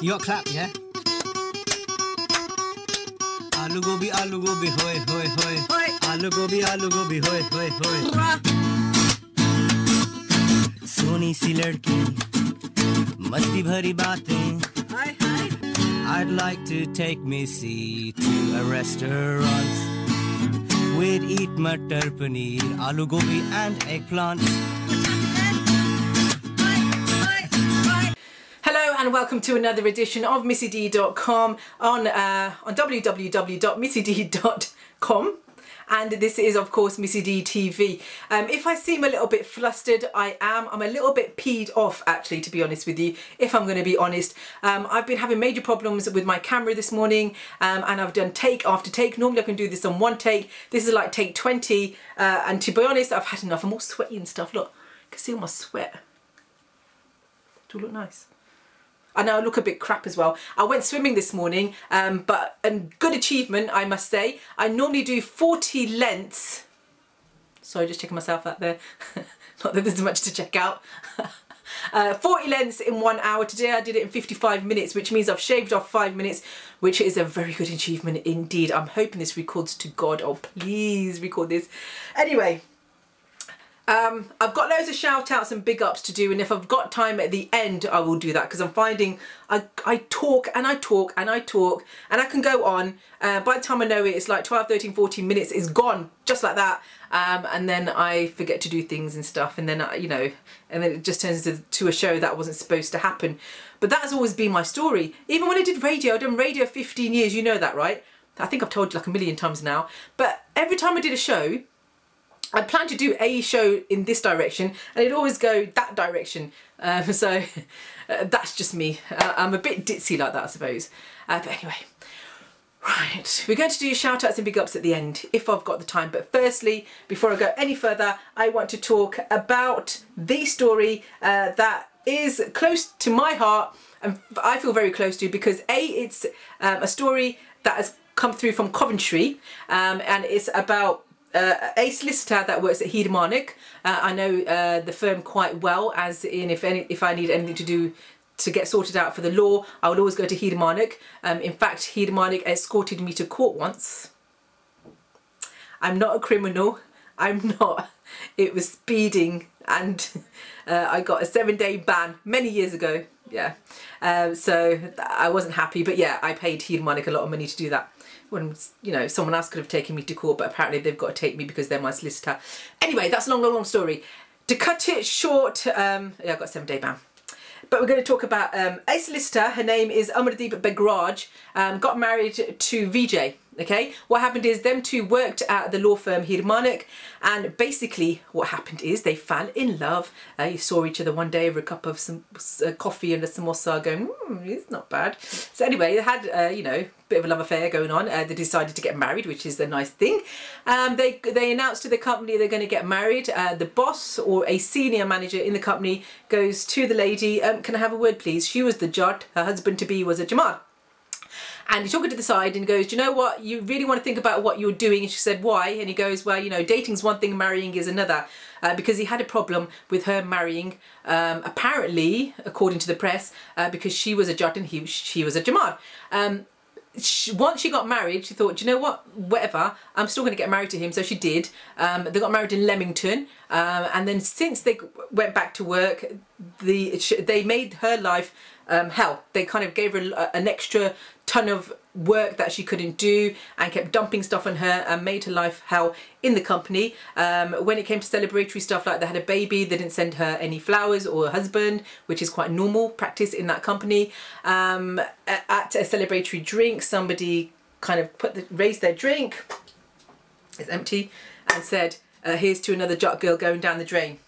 You got clap, yeah? Aloo gobi, aloo gobi, hoy, hoy, hoy. Hoy. Aloo gobi, aloo gobi, hoy, hoy, hoy. Soni सी लड़की मस्ती भरी बातें Hi, hi. I'd like to take Missy to a restaurant. We'd eat matar paneer, aloo gobi and eggplant. And welcome to another edition of MissyD.com on uh, on www.missyd.com and this is of course Missy D TV. Um, if I seem a little bit flustered, I am. I'm a little bit peed off actually to be honest with you, if I'm going to be honest. Um, I've been having major problems with my camera this morning um, and I've done take after take. Normally I can do this on one take. This is like take 20 uh, and to be honest I've had enough. I'm all sweaty and stuff. Look, you can see all my sweat. Do look nice? I know I look a bit crap as well. I went swimming this morning, um, but a good achievement, I must say. I normally do 40 lengths. Sorry, just checking myself out there. Not that there's much to check out. Uh, 40 lengths in one hour. Today I did it in 55 minutes, which means I've shaved off five minutes, which is a very good achievement indeed. I'm hoping this records to God. Oh, please record this. Anyway, um, I've got loads of shout outs and big ups to do and if I've got time at the end I will do that because I'm finding I, I talk and I talk and I talk and I can go on. Uh, by the time I know it it's like 12 13 14 minutes it's gone just like that. Um, and then I forget to do things and stuff and then I, you know and then it just turns into to a show that wasn't supposed to happen. But that has always been my story. Even when I did radio I've done radio 15 years you know that right? I think I've told you like a million times now. But every time I did a show I plan to do a show in this direction and it'd always go that direction. Um, so uh, that's just me. Uh, I'm a bit ditzy like that, I suppose. Uh, but anyway, right, we're going to do shout outs and big ups at the end if I've got the time. But firstly, before I go any further, I want to talk about the story uh, that is close to my heart and I feel very close to because A, it's um, a story that has come through from Coventry um, and it's about uh, a solicitor that works at Heer Manak. Uh, I know uh, the firm quite well, as in if any if I need anything to do to get sorted out for the law, I would always go to Heer Manak. Um, in fact, Heer Manak escorted me to court once. I'm not a criminal. I'm not. It was speeding and uh, I got a seven day ban many years ago. Yeah. Um, so I wasn't happy, but yeah, I paid Heer Manak a lot of money to do that when you know someone else could have taken me to court but apparently they've got to take me because they're my solicitor. Anyway that's a long long long story. To cut it short um yeah i've got a seven day ban. But we're going to talk about um, a solicitor her name is Amardeep Begraj um, got married to Vijay okay? What happened is them two worked at the law firm Heer Manak and basically what happened is they fell in love. Uh, you saw each other one day over a cup of some uh, coffee and a samosa going mm, it's not bad. So anyway they had uh, you know a bit of a love affair going on. Uh, they decided to get married which is a nice thing. Um, they they announced to the company they're going to get married. Uh, the boss or a senior manager in the company goes to the lady um, can I have a word please? She was the Jat her husband to be was a Chamar and he took her to the side and goes, do you know what? You really want to think about what you're doing? And she said, why? And he goes, well, you know, dating's one thing, marrying is another. Uh, because he had a problem with her marrying, um, apparently, according to the press, uh, because she was a Jat and he, she was a Chamar. Um, she, once she got married, she thought, you know what, whatever, I'm still going to get married to him. So she did. Um, they got married in Leamington. Um, and then since they went back to work, the they made her life um, hell. They kind of gave her an extra ton of work that she couldn't do and kept dumping stuff on her and made her life hell in the company. Um, when it came to celebratory stuff like they had a baby, they didn't send her any flowers or a husband, which is quite normal practice in that company. Um, at a celebratory drink, somebody kind of put the, raised their drink, it's empty, and said, uh, here's to another Jat girl going down the drain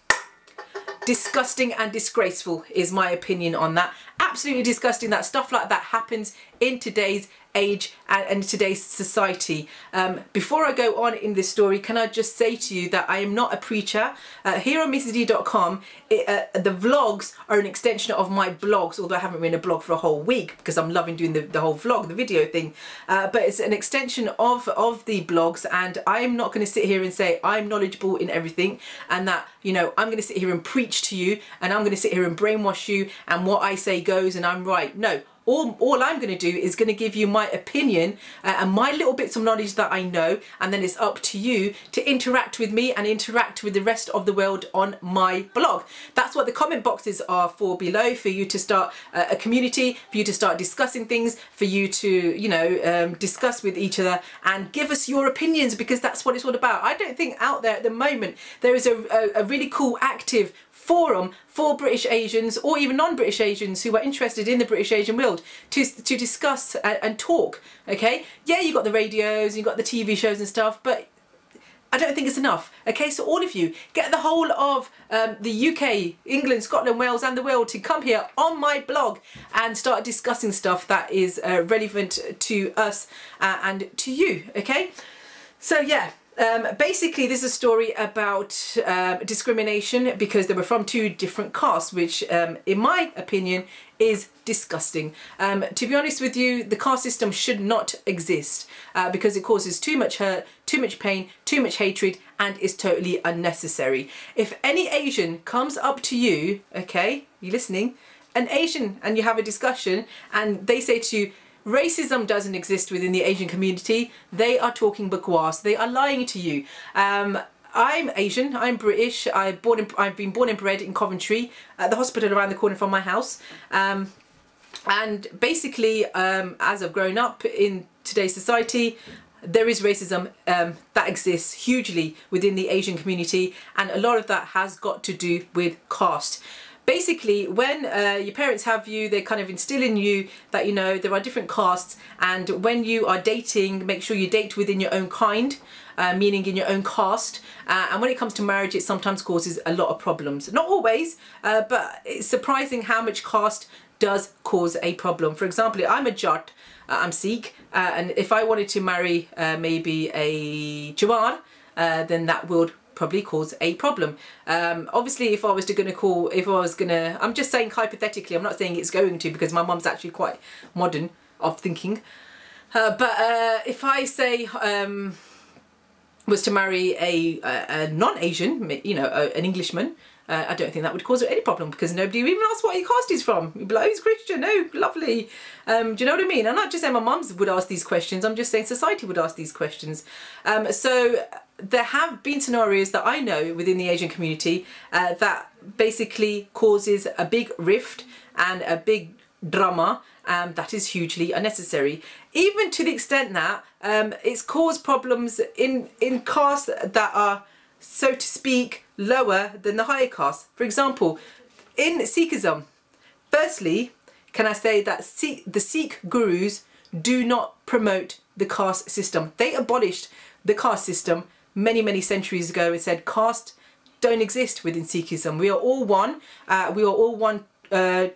disgusting and disgraceful is my opinion on that. Absolutely disgusting that stuff like that happens in today's age and, and today's society. Um, before I go on in this story, can I just say to you that I am not a preacher. Uh, here on MissyD.com, uh, the vlogs are an extension of my blogs, although I haven't written a blog for a whole week because I'm loving doing the, the whole vlog, the video thing. Uh, but it's an extension of, of the blogs and I'm not going to sit here and say I'm knowledgeable in everything and that, you know, I'm going to sit here and preach to you and I'm going to sit here and brainwash you and what I say goes and I'm right. No, all, all I'm going to do is going to give you my opinion uh, and my little bits of knowledge that I know and then it's up to you to interact with me and interact with the rest of the world on my blog. That's what the comment boxes are for below for you to start uh, a community, for you to start discussing things, for you to, you know, um, discuss with each other and give us your opinions because that's what it's all about. I don't think out there at the moment there is a, a, a really cool active forum for British Asians or even non-British Asians who are interested in the British Asian world to, to discuss and, and talk, okay? Yeah, you've got the radios, you've got the TV shows and stuff, but I don't think it's enough. Okay, so all of you, get the whole of um, the UK, England, Scotland, Wales and the world to come here on my blog and start discussing stuff that is uh, relevant to us uh, and to you, okay? So yeah, um, basically, this is a story about um, discrimination because they were from two different castes, which, um, in my opinion, is disgusting. Um, to be honest with you, the caste system should not exist uh, because it causes too much hurt, too much pain, too much hatred, and is totally unnecessary. If any Asian comes up to you, okay, you listening, an Asian, and you have a discussion, and they say to you, racism doesn't exist within the Asian community. They are talking bakwas. They are lying to you. Um, I'm Asian, I'm British, I born in, I've been born and bred in Coventry, at the hospital around the corner from my house. Um, and basically, um, as I've grown up in today's society, there is racism um, that exists hugely within the Asian community and a lot of that has got to do with caste basically when uh, your parents have you they kind of instill in you that you know there are different castes and when you are dating make sure you date within your own kind uh, meaning in your own caste. Uh, and when it comes to marriage it sometimes causes a lot of problems. Not always uh, but it's surprising how much caste does cause a problem. For example I'm a Jat uh, I'm Sikh uh, and if I wanted to marry maybe a Jawar then that would probably cause a problem. Um, obviously, if I was to gonna call, if I was gonna, I'm just saying hypothetically, I'm not saying it's going to because my mum's actually quite modern of thinking. Uh, but uh, if I say um, was to marry a, a, a non-Asian, you know, a, an Englishman, uh, I don't think that would cause any problem because nobody would even ask what he caste is from. You'd be like, oh, he's Christian, oh, lovely. Um, do you know what I mean? I'm not just saying my mums would ask these questions, I'm just saying society would ask these questions. Um, so there have been scenarios that I know within the Asian community uh, that basically causes a big rift and a big drama um, that is hugely unnecessary. Even to the extent that um, it's caused problems in, in castes that are, so to speak, lower than the higher caste. For example, in Sikhism, firstly, can I say that Sikh, the Sikh gurus do not promote the caste system. They abolished the caste system many, many centuries ago and said caste don't exist within Sikhism. We are all one. Uh, we are all one uh,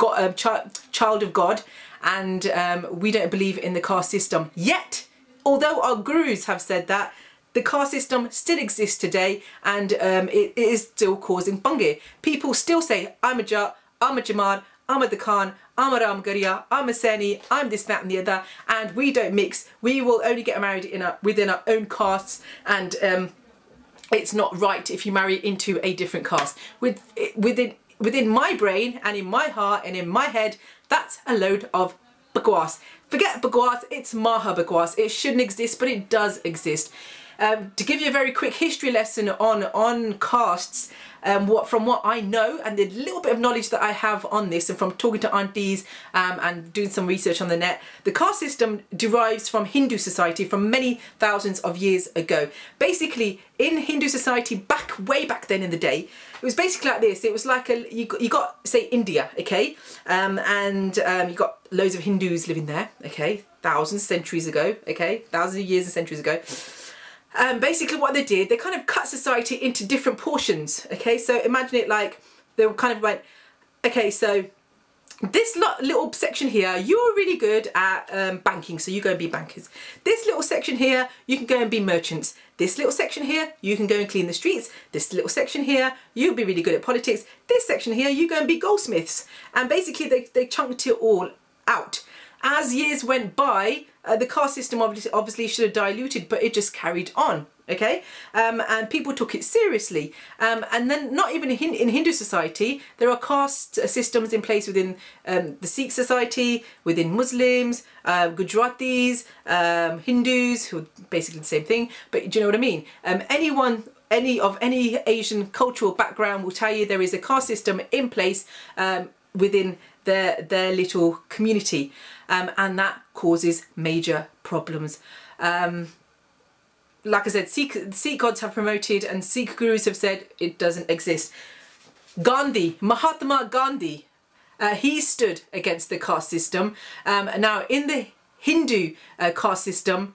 uh, ch child of God and um, we don't believe in the caste system. Yet, although our gurus have said that, the caste system still exists today and um, it, it is still causing bunge. People still say, I'm a Jat, I'm a Chamar, I'm a Khan, I'm a Ramgarhia, I'm a Saini, I'm this, that and the other, and we don't mix. We will only get married in our, within our own castes and um, it's not right if you marry into a different caste. With, within, within my brain and in my heart and in my head, that's a load of bakwas. Forget bakwas, it's maha bakwas. It shouldn't exist, but it does exist. Um, to give you a very quick history lesson on, on castes, um, what from what I know and the little bit of knowledge that I have on this and from talking to aunties um, and doing some research on the net, the caste system derives from Hindu society from many thousands of years ago. Basically, in Hindu society back way back then in the day, it was basically like this. It was like a you got, you got say India, okay, um, and um, you got loads of Hindus living there, okay, thousands, centuries ago, okay, thousands of years and centuries ago um, basically what they did, they kind of cut society into different portions. Okay, so imagine it like they kind of went, okay, so this little section here, you're really good at um, banking, so you go and be bankers. This little section here, you can go and be merchants. This little section here, you can go and clean the streets. This little section here, you'll be really good at politics. This section here, you go and be goldsmiths. And basically they, they chunked it all out. As years went by, uh, the caste system obviously, obviously should have diluted, but it just carried on. okay? Um, and people took it seriously. Um, and then, not even in, in, Hindu society, there are caste systems in place within um, the Sikh society, within Muslims, uh, Gujaratis, um, Hindus, who are basically the same thing. But do you know what I mean? Um, anyone any of any Asian cultural background will tell you there is a caste system in place um, within their their little community, um, and that causes major problems. Um, like I said, Sikh, Sikh gods have promoted and Sikh gurus have said it doesn't exist. Gandhi, Mahatma Gandhi, uh, he stood against the caste system. Um, now, in the Hindu uh, caste system,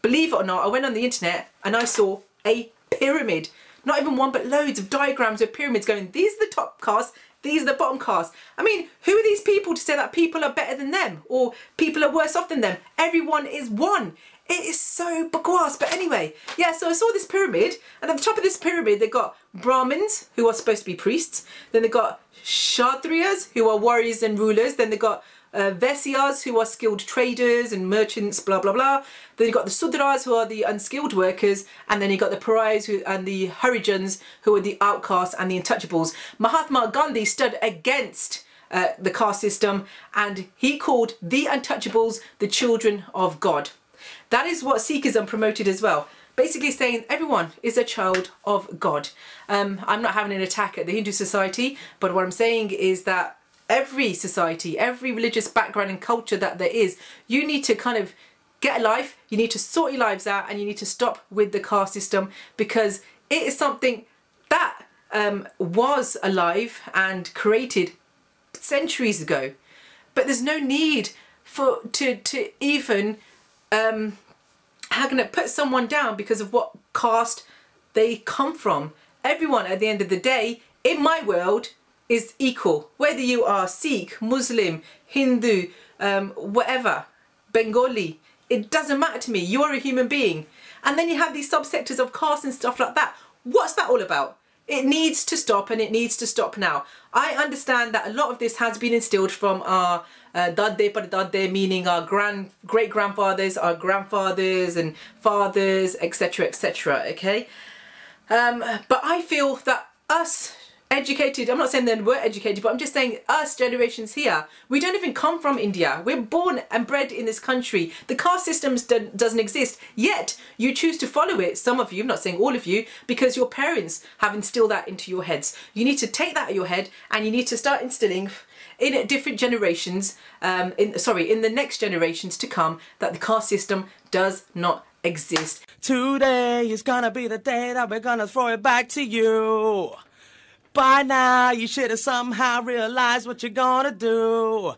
believe it or not, I went on the internet and I saw a pyramid. Not even one, but loads of diagrams of pyramids going, these are the top caste, these are the bottom caste. I mean, who are these people to say that people are better than them or people are worse off than them? Everyone is one. It is so bakwas. But anyway, yeah, so I saw this pyramid, and at the top of this pyramid, they've got Brahmins, who are supposed to be priests. Then they've got Kshatriyas, who are warriors and rulers. Then they've got uh, Vaisyas, who are skilled traders and merchants, blah, blah, blah. Then you've got the Sudras, who are the unskilled workers. And then you've got the Pariahs who, and the Harijans, who are the outcasts and the untouchables. Mahatma Gandhi stood against uh, the caste system and he called the untouchables the children of God. That is what Sikhism promoted as well. Basically saying everyone is a child of God. Um, I'm not having an attack at the Hindu society, but what I'm saying is that every society, every religious background and culture that there is, you need to kind of get a life, you need to sort your lives out, and you need to stop with the caste system because it is something that um, was alive and created centuries ago. But there's no need for to to even um, how can it put someone down because of what caste they come from? Everyone at the end of the day, in my world, is equal. Whether you are Sikh, Muslim, Hindu, um, whatever, Bengali, it doesn't matter to me. You are a human being. And then you have these subsectors of caste and stuff like that. What's that all about? It needs to stop and it needs to stop now. I understand that a lot of this has been instilled from our uh, dadde pardadde, meaning our grand great grandfathers, our grandfathers and fathers, etc. etc. Okay, um, but I feel that us educated, I'm not saying they we're educated, but I'm just saying us generations here, we don't even come from India. We're born and bred in this country. The caste system doesn't exist, yet you choose to follow it, some of you, I'm not saying all of you, because your parents have instilled that into your heads. You need to take that out of your head and you need to start instilling in different generations, um, in sorry, in the next generations to come, that the caste system does not exist. Today is gonna be the day that we're gonna throw it back to you. By now, you should have somehow realized what you're gonna do.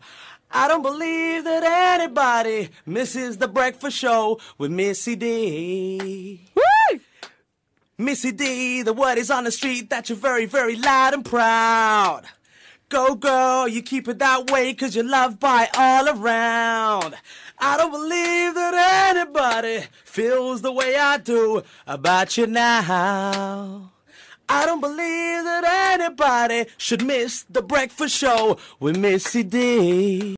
I don't believe that anybody misses the breakfast show with Missy D. Woo! Missy D, the word is on the street that you're very, very loud and proud. Go girl, you keep it that way cause you're loved by all around. I don't believe that anybody feels the way I do about you now. I don't believe that anybody should miss the breakfast show with Missy D.